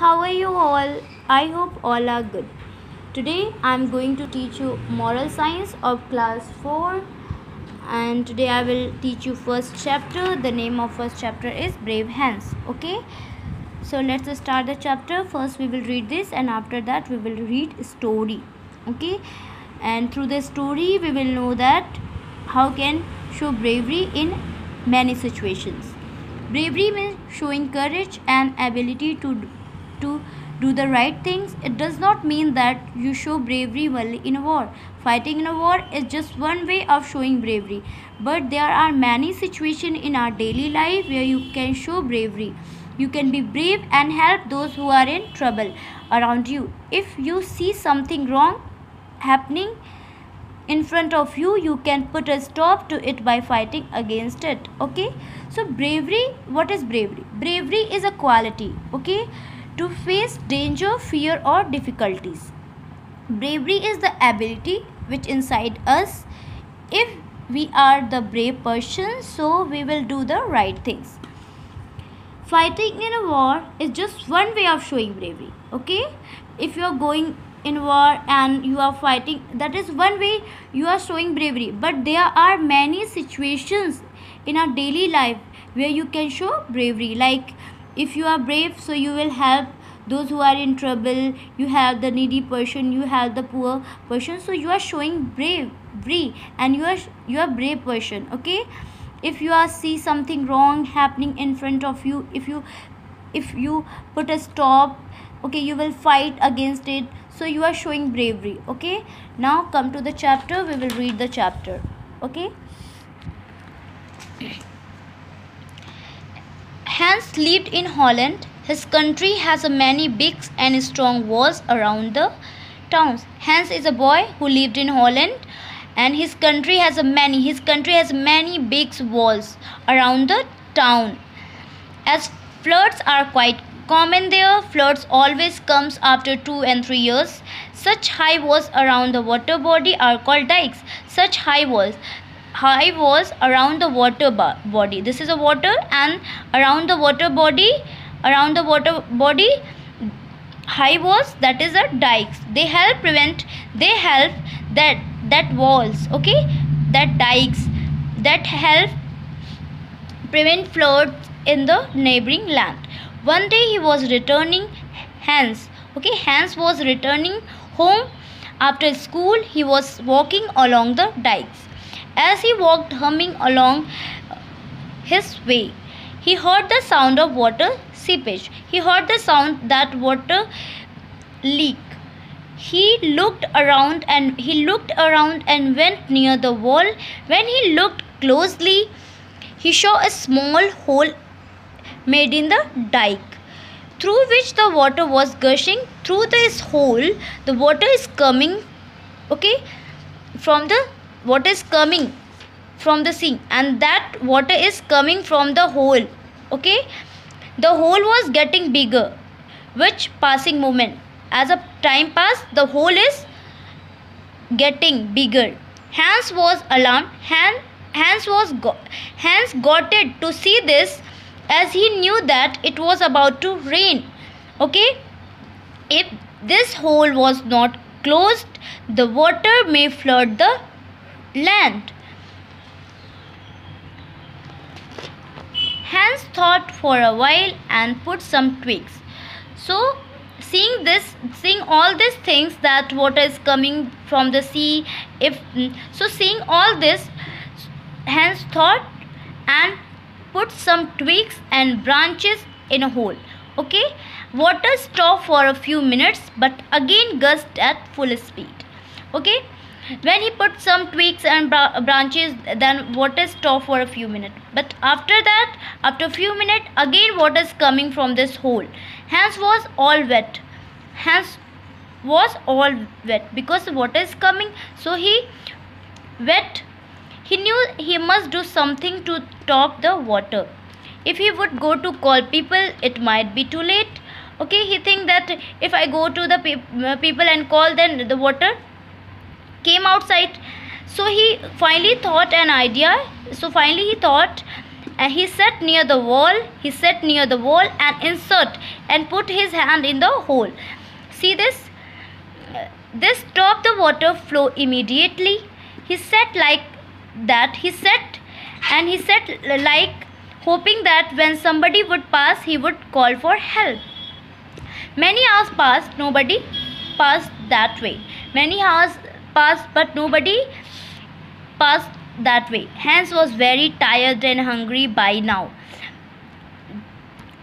how are you all? I hope all are good. Today I am going to teach you moral science of class 4 and today I will teach you first chapter. The name of first chapter is Brave Hans Okay? So let's start the chapter. First we will read this and after that we will read story. Okay? And through the story we will know that how can show bravery in many situations. Bravery means showing courage and ability to to do the right things. It does not mean that you show bravery only in a war. Fighting in a war is just one way of showing bravery. But there are many situations in our daily life where you can show bravery. You can be brave and help those who are in trouble around you. If you see something wrong happening, in front of you you can put a stop to it by fighting against it okay so bravery what is bravery bravery is a quality okay to face danger fear or difficulties. Bravery is the ability which inside us. If we are the brave person so we will do the right things. Fighting in a war is just one way of showing bravery okay? If you are going in war and you are fighting that is one way you are showing bravery. But there are many situations in our daily life where you can show bravery. Like if you are brave so you will help those who are in trouble you have the needy person you have the poor person. So you are showing bravery and you are you are brave person okay? If you are see something wrong happening in front of you if you if you put a stop okay you will fight against it. So you are showing bravery okay? Now come to the chapter. We will read the chapter okay? Hans lived in Holland. His country has many big and strong walls around the towns. Hans is a boy who lived in Holland and his country has many his country has many big walls around the town. As floods are quite common there floods always comes after 2 and 3 years such high walls around the water body are called dikes such high walls high walls around the water body this is a water and around the water body around the water body high walls that is a dikes they help prevent they help that that walls okay that dikes that help prevent floods in the neighboring land one day he was returning Hans. Okay, Hans was returning home after school. He was walking along the dikes. As he walked humming along his way, he heard the sound of water seepage. He heard the sound that water leak. He looked around and he looked around and went near the wall. When he looked closely, he saw a small hole made in the dike through which the water was gushing through this hole the water is coming okay from the water is coming from the sea and that water is coming from the hole okay the hole was getting bigger. Which passing moment? As a time passed the hole is getting bigger. Hans was alarmed. Hans, hans was go hans got it to see this as he knew that it was about to rain. Okay? If this hole was not closed the water may flood the land Hans thought for a while and put some twigs. So, seeing this, seeing all these things that water is coming from the sea, if mm, so, seeing all this, Hans thought and put some twigs and branches in a hole. Okay? Water stopped for a few minutes but again gushed at full speed. Okay when he put some twigs and branches then water stopped for a few minutes. But after that after a few minutes again water is coming from this hole. Hans was all wet. Hans was all wet. Because water is coming so he wet. He knew he must do something to stop the water. If he would go to call people, it might be too late. Okay, he think that if I go to the pe uh, people and call, then the water came outside. So he finally thought an idea. So finally he thought and he sat near the wall he sat near the wall and insert and put his hand in the hole. See this? This stopped the water flow immediately. He sat like that he sat and he sat like hoping that when somebody would pass he would call for help. Many hours passed nobody passed that way. Many hours passed but nobody passed that way. Hans was very tired and hungry by now.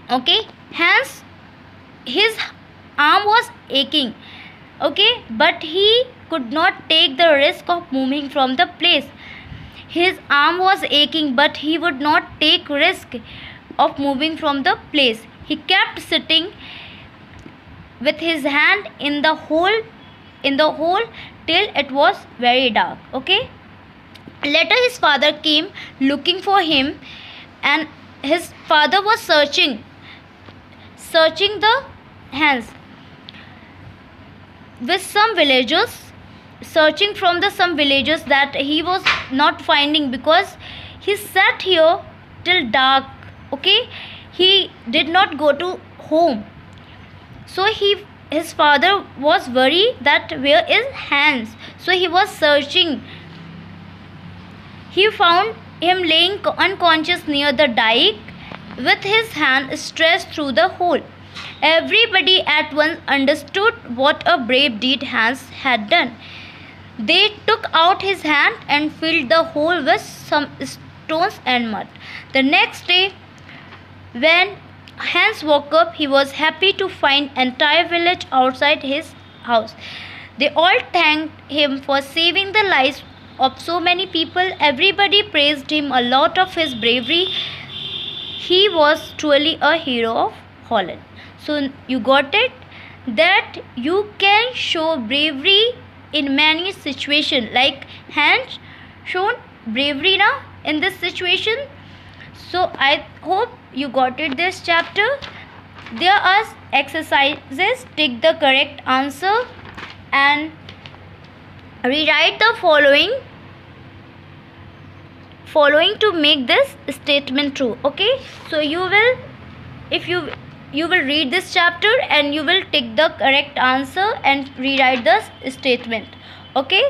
Okay? Hans his arm was aching. Okay? But he could not take the risk of moving from the place. His arm was aching but he would not take risk of moving from the place. He kept sitting with his hand in the hole in the hole till it was very dark okay? Later his father came looking for him and his father was searching searching the Hans with some villagers searching from the some villagers that he was not finding because he sat here till dark okay? He did not go to home. So he his father was worried that where is hans? So he was searching. He found him laying unconscious near the dike with his hand stretched through the hole. Everybody at once understood what a brave deed hans had done. They took out his hand and filled the hole with some stones and mud. The next day, when Hans woke up, he was happy to find entire village outside his house. They all thanked him for saving the lives of so many people. Everybody praised him a lot of his bravery. He was truly a hero of Holland. So you got it that you can show bravery in many situations like Hans shown bravery now in this situation so i hope you got it this chapter? There are exercises take the correct answer and rewrite the following following to make this statement true okay? So you will if you you will read this chapter and you will take the correct answer and rewrite the statement okay